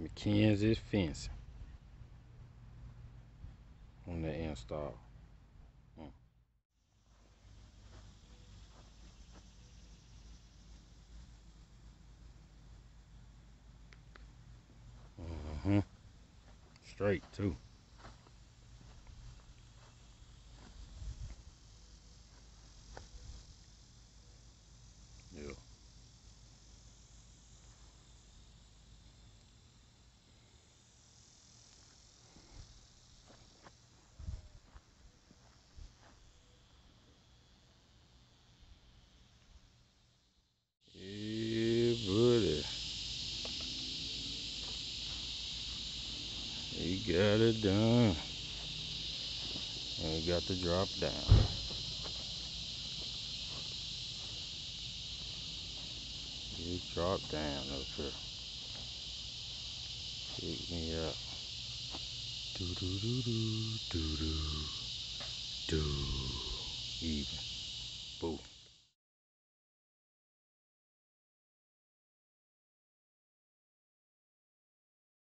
McKenzie fencing on the install. Mm. Mm-hmm. Straight too. He got it done. He got the drop down. He dropped down up here. Pick me up. Do do do do do do do. Even.